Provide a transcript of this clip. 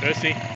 Pussy